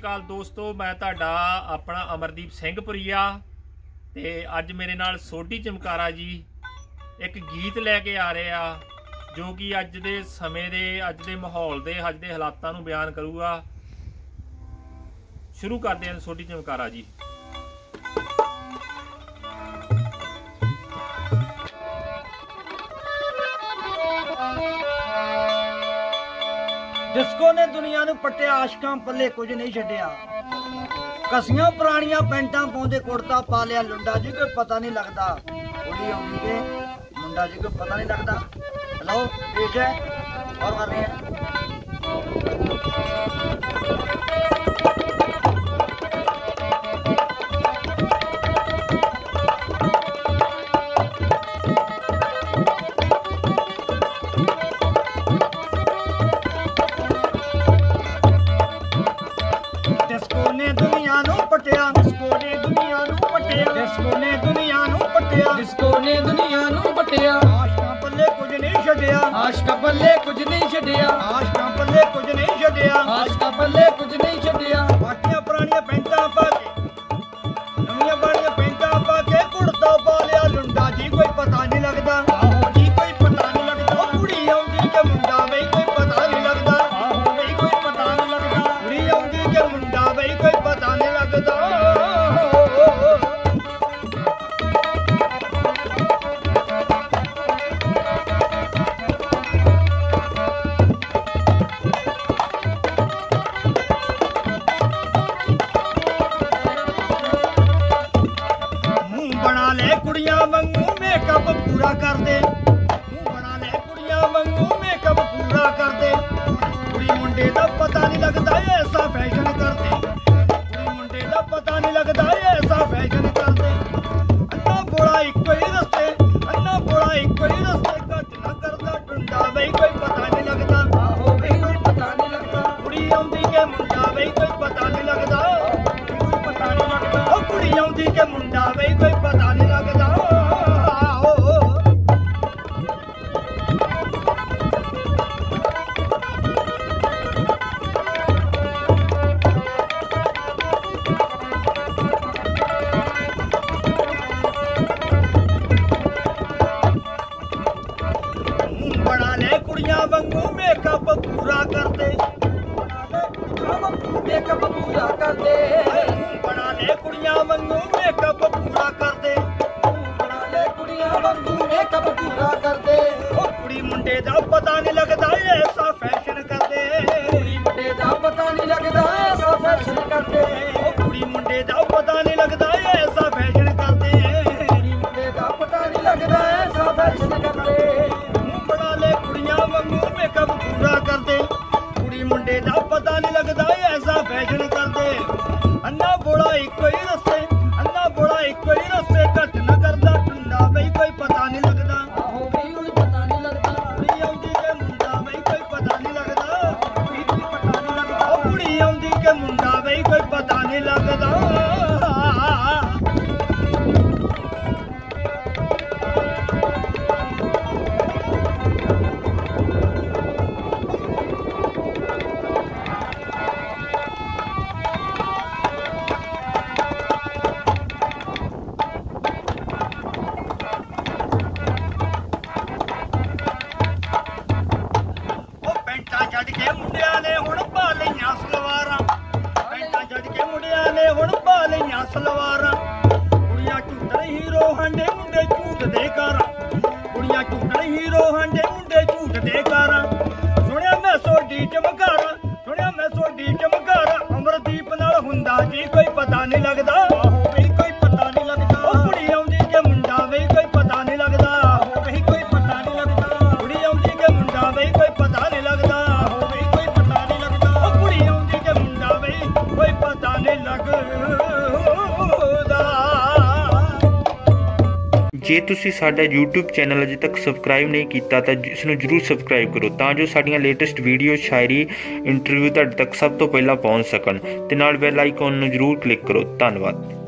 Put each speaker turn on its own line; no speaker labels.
ਅਕਾਲ ਦੋਸਤੋ, ਮੈਂ ਤੁਹਾਡਾ ਆਪਣਾ ਅਮਰਦੀਪ ਸਿੰਘ ਪੁਰੀਆ ਤੇ ਅੱਜ ਮੇਰੇ ਨਾਲ ਸੋਢੀ ਚਮਕਾਰਾ ਜੀ ਇੱਕ ਗੀਤ ਲੈ ਕੇ ਆ ਰਹੇ ਆ, ਜੋ ਕਿ ਅੱਜ ਦੇ ਸਮੇਂ ਦੇ, ਅੱਜ ਦੇ ਮਾਹੌਲ ਦੇ, ਅੱਜ ਦੇ ਹਾਲਾਤਾਂ ਨੂੰ ਬਿਆਨ ਕਰੂਗਾ। ਸ਼ੁਰੂ ਕਰਦੇ ਹਾਂ ਸੋਢੀ ਚਮਕਾਰਾ ਜੀ।
ਡਿਸਕੋ ਨੇ ਦੁਨੀਆ ਨੂੰ ਪੱਟਿਆ, ਆਸ਼ਕਾਂ ਪੱਲੇ ਕੁਝ ਨਹੀਂ ਛੱਡਿਆ। ਕਸੀਆਂ ਪੁਰਾਣੀਆਂ ਪੈਂਟਾਂ ਪਾਉਂਦੇ ਕੁੜਤਾ ਪਾ ਲਿਆ, ਲੁੰਡਾ ਜੀ ਕੋਈ ਪਤਾ ਨਹੀਂ ਲੱਗਦਾ। ਕੁੜੀ ਆਉਂਦੀ ਕੇ ਮੁੰਡਾ ਜੀ ਕੋਈ ਪਤਾ ਨਹੀਂ ਲੱਗਦਾ। ਹੈਲੋ ਪੇਸ਼ ਹੈ, ਔਰ ਕਰ ਰਹੇ हैं
ਬੱਲੇ ਕੁਝ ਨਹੀਂ ਛੱਡਿਆ।
ਆਸ਼ਕਾਂ ਪੱਲੇ ਕੁਝ ਨਹੀਂ ਛੱਡਿਆ।
ਆਸ਼ਕਾ ਬੱਲੇ ਕੁਝ ਨਹੀਂ
ਬਣਾ ਲੈ ਕੁੜੀਆਂ ਵਾਂਗੂ ਮੇਕਅਪ ਪੂਰਾ ਕਰਦੇ। ਮੂੰਹ ਬਣਾ ਲੈ ਕੁੜੀਆਂ ਵਾਂਗੂ ਮੇਕਅਪ ਪੂਰਾ ਕਰਦੇ। ਕੁੜੀ ਮੁੰਡੇ ਦਾ ਪਤਾ ਨਹੀਂ ਲੱਗਦਾ ਐਸਾ ਫੈਸ਼ਨ ਕਰਦੇ। ਕੁੜੀ ਮੁੰਡੇ ਦਾ ਪਤਾ ਨਹੀਂ ਲੱਗਦਾ ਐਸਾ ਫੈਸ਼ਨ ਕਰਦੇ। ਅੰਨਾ ਬੋਲਾ ਇੱਕੋ ਹੀ ਰਸਤੇ ਅੰਨਾ ਬੋਲਾ ਇੱਕੋ ਹੀ ਰਸਤੇ। ਘੱਟ ਨਾ ਕਰਦਾ ਡੁੰਡਾ ਬਈ ਕੋਈ ਪਤਾ ਨਹੀਂ ਲੱਗਦਾ।
ਆਹੋ ਵੀ ਕੋਈ ਪਤਾ ਨਹੀਂ ਲੱਗਦਾ।
ਕੁੜੀ ਆਉਂਦੀ ਕਿ ਮੁੰਡਾ ਬਈ ਕੋਈ ਪਤਾ ਨਹੀਂ ਲੱਗਦਾ। ਕੋਈ ਪਤਾ ਨਹੀਂ ਲੱਗਦਾ। ਉਹ ਕੁੜੀ ਆਉਂਦੀ ਕਿ ਮੁੰਡਾ ਮੇਕਅਪ ਪੂਰਾ ਕਰਦੇ। ਮੂੰਹ ਬਣਾ ਲੈ ਕੁੜੀਆਂ ਵਾਂਗੂ ਮੇਕਅਪ ਪੂਰਾ ਕਰਦੇ।
ਬਣਾ ਲੈ ਕੁੜੀਆਂ ਵਾਂਗੂ ਮੇਕਅਪ ਪੂਰਾ ਕਰਦੇ।
ਉਹ ਕੁੜੀ ਮੁੰਡੇ ਦਾ ਪਤਾ ਨਹੀਂ ਲੱਗਦਾ ਐਸਾ ਫੈਸ਼ਨ ਕਰਦੇ।
ਕੁੜੀ ਮੁੰਡੇ ਦਾ ਪਤਾ ਨਹੀਂ ਲੱਗਦਾ ਐਸਾ ਫੈਸ਼ਨ ਕਰਦੇ।
ਉਹ ਕੁੜੀ ਮੁੰਡੇ ਦਾ ਪਤਾ ਨਹੀਂ ਲੱਗਦਾ ਐਸਾ ਫੈਸ਼ਨ ਕਰਦੇ।
ਕੁੜੀ ਮੁੰਡੇ ਦਾ ਪਤਾ ਨਹੀਂ ਲੱਗਦਾ ਐਸਾ ਫੈਸ਼ਨ ਕਰਦੇ।
ਮੂੰਹ ਬਣਾ ਲੈ ਕੁੜੀਆਂ ਵਾਂਗੂ ਮੇਕਅਪ ਪੂਰਾ ਕਰਦੇ। ਕੁੜੀ ਮੁੰਡੇ ਦਾ ਪਤਾ ਨਹੀਂ ਲੱਗਦਾ ਸਲਵਾਰਾਂ, ਕੁੜੀਆਂ ਝੂਟਣ ਹੀਰੋ ਹਾਂਡੇ ਮੁੰਡੇ ਝੂਟਦੇ ਕਾਰਾਂ। ਕੁੜੀਆਂ ਝੂਟਣ ਹੀਰੋ ਹਾਂਡੇ ਮੁੰਡੇ ਝੂਟਦੇ ਕਾਰਾਂ। ਸੁਣਿਆ ਮੈਂ ਸੋਡੀ ਚਮਕਾਰਾ, ਸੁਣਿਆ ਮੈਂ ਸੋਡੀ ਚਮਕਾਰਾ। ਅਮਰਦੀਪ ਨਾਲ ਹੁੰਦਾ ਜੀ ਕੋਈ ਪਤਾ ਨਹੀਂ ਲੱਗਦਾ। ਆਹੋ ਵੀ ਕੋਈ ਪਤਾ ਨਹੀਂ ਲੱਗਦਾ। ਉਹ ਕੁੜੀ ਆਉਂਦੀ ਕਿ ਮੁੰਡਾ ਵੀ ਕੋਈ ਪਤਾ ਨਹੀਂ ਲੱਗਦਾ। ਆਹੋ ਵੀ ਕੋਈ ਪਤਾ ਨਹੀਂ ਲੱਗਦਾ। ਕੁੜੀ ਆਉਂਦੀ ਕਿ ਮੁੰਡਾ ਵੀ ਕੋਈ ਪਤਾ ਨਹੀਂ ਲੱਗਦਾ। ਆਹੋ ਵੀ ਕੋਈ ਪਤਾ ਨਹੀਂ ਲੱਗਦਾ। ਉਹ ਕੁੜੀ ਆਉਂਦੀ ਕਿ ਮੁੰਡਾ ਵੀ ਕੋਈ ਪਤਾ ਨਹੀਂ ਲੱਗਦਾ।
ਜੇ ਤੁਸੀਂ ਸਾਡਾ YouTube ਚੈਨਲ ਅਜੇ ਤੱਕ ਸਬਸਕ੍ਰਾਈਬ ਨਹੀਂ ਕੀਤਾ, ਤਾਂ ਇਸ ਨੂੰ ਜਰੂਰ ਸਬਸਕ੍ਰਾਈਬ ਕਰੋ ਤਾਂ ਜੋ ਸਾਡੀਆਂ ਲੇਟੈਸਟ ਵੀਡੀਓ ਸ਼ਾਇਰੀ ਇੰਟਰਵਿਊ ਤੁਹਾਡੇ ਤੱਕ ਸਭ ਤੋਂ ਪਹਿਲਾਂ ਪਹੁੰਚ ਸਕਣ ਤੇ ਨਾਲ ਬੈਲ ਆਈਕਨ ਨੂੰ ਜਰੂਰ ਕਲਿੱਕ ਕਰੋ। ਧੰਨਵਾਦ।